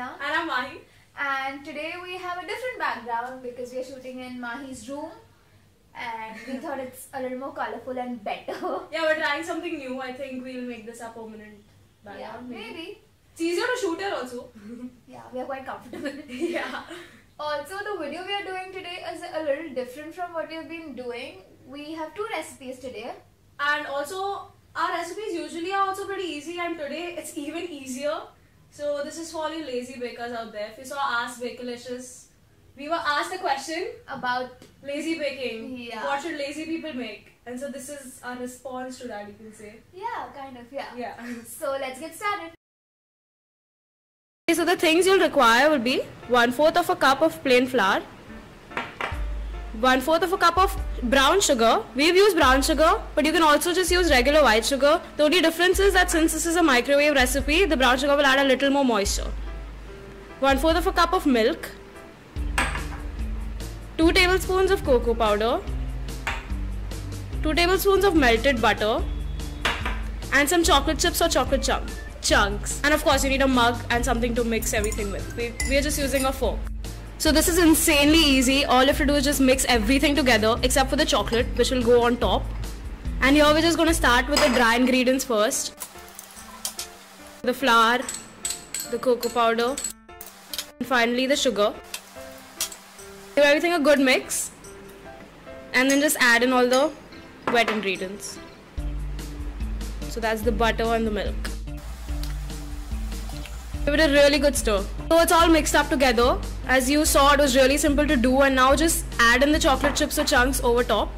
And I'm Maahi. And today we have a different background because we are shooting in Maahi's room. And we thought it's a little more colorful and better. Yeah, we're trying something new. I think we'll make this a permanent background. yeah, background. maybe. It's easier to shoot here also. Yeah, we are quite comfortable. yeah. Also, the video we are doing today is a little different from what we have been doing. We have two recipes today. And also, our recipes usually are also pretty easy, and today it's even easier. So, this is for all you lazy bakers out there. If you saw Ask Bakelicious, we were asked a question About lazy baking. Yeah. What should lazy people make? And so, this is our response to that, you can say. yeah, kind of yeah. Yeah. So let's get started. Okay, so the things you'll require will be one fourth of a cup of plain flour, one fourth of a cup of brown sugar. We've used brown sugar, but you can also just use regular white sugar. The only difference is that since this is a microwave recipe, the brown sugar will add a little more moisture. One fourth of a cup of milk, two tablespoons of cocoa powder, two tablespoons of melted butter, and some chocolate chips or chocolate chunk, chunks. And of course, you need a mug and something to mix everything with. We, we are just using a fork. So this is insanely easy. All you have to do is just mix everything together except for the chocolate, which will go on top. And here we're just going to start with the dry ingredients first. The flour, the cocoa powder, and finally the sugar. Give everything a good mix. And then just add in all the wet ingredients. So that's the butter and the milk. Give it a really good stir. So it's all mixed up together. As you saw, it was really simple to do, and now just add in the chocolate chips or chunks over top.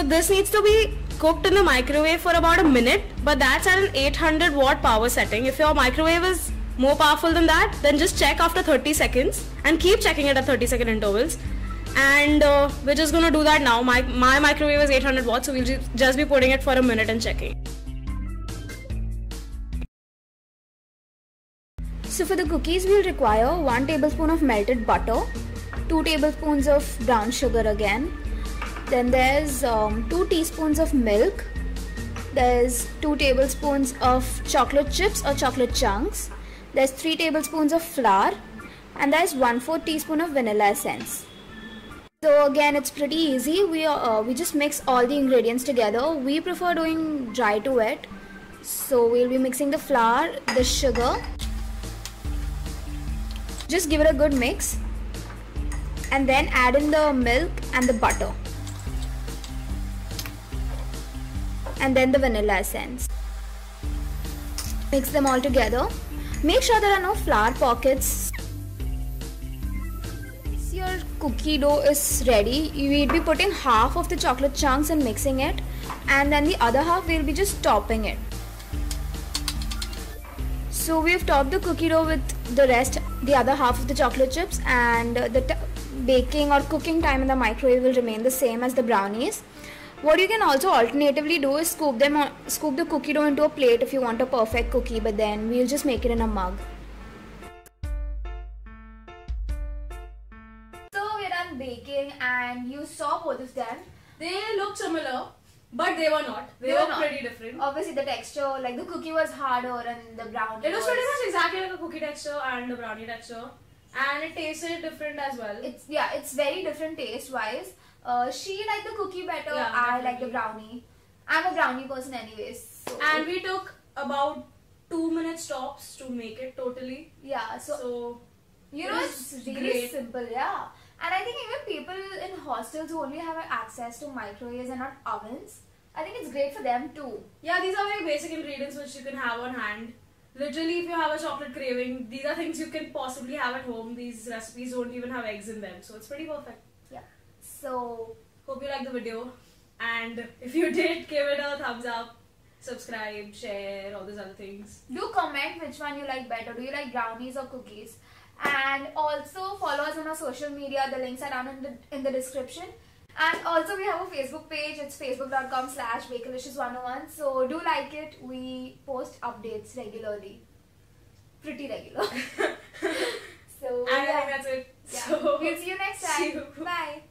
So this needs to be cooked in the microwave for about a minute, but that's at an 800 watt power setting. If your microwave is more powerful than that, then just check after 30 seconds and keep checking it at 30 second intervals. And uh, we're just gonna do that now. My, my microwave is 800 watts, so we'll ju- just be putting it for a minute and checking. So for the cookies we'll require 1 tablespoon of melted butter, 2 tablespoons of brown sugar again. Then there's um, 2 teaspoons of milk. There's 2 tablespoons of chocolate chips or chocolate chunks. There's 3 tablespoons of flour and there's 1 4 teaspoon of vanilla essence. So again it's pretty easy. We uh, we just mix all the ingredients together. We prefer doing dry to wet. So we'll be mixing the flour, the sugar, just give it a good mix and then add in the milk and the butter and then the vanilla essence. Mix them all together. Make sure there are no flour pockets. Your cookie dough is ready will be putting half of the chocolate chunks and mixing it. And then the other half we'll be just topping it so we've topped the cookie dough with the rest, the other half of the chocolate chips, and the baking or cooking time in the microwave will remain the same as the brownies. What you can also alternatively do is scoop them, on, scoop the cookie dough into a plate if you want a perfect cookie, but then we'll just make it in a mug. So we're done baking, and you saw both of them. They look similar, but they were not. They, They were, were not. pretty different. Obviously, the texture, like the cookie was harder, and the brownie. It was pretty much exactly like a cookie texture and a brownie texture, and it tasted different as well. it's yeah it's very different taste wise uh, she liked the cookie better Yeah, i like the brownie i'm a brownie person anyways so and we took about two minutes tops to make it totally. yeah so, So, you know it's really great. simple yeah and i think even people hostels who only have access to microwaves and not ovens i think it's great for them too yeah, these are very basic ingredients which you can have on hand. Literally, if you have a chocolate craving, these are things you can possibly have at home. These recipes don't even have eggs in them, so it's pretty perfect. yeah so Hope you liked the video, and if you did, give it a thumbs up, subscribe, share, all those other things. do comment which one you like better do you like brownies or cookies and also follow us on our social media. The links are down in the in the description. And also we have a facebook page. It's facebook.com slash bakelicious101 so do like it. We post updates regularly. Pretty regular. So And I yeah, think that's it. yeah. So, we'll see you next time. you. bye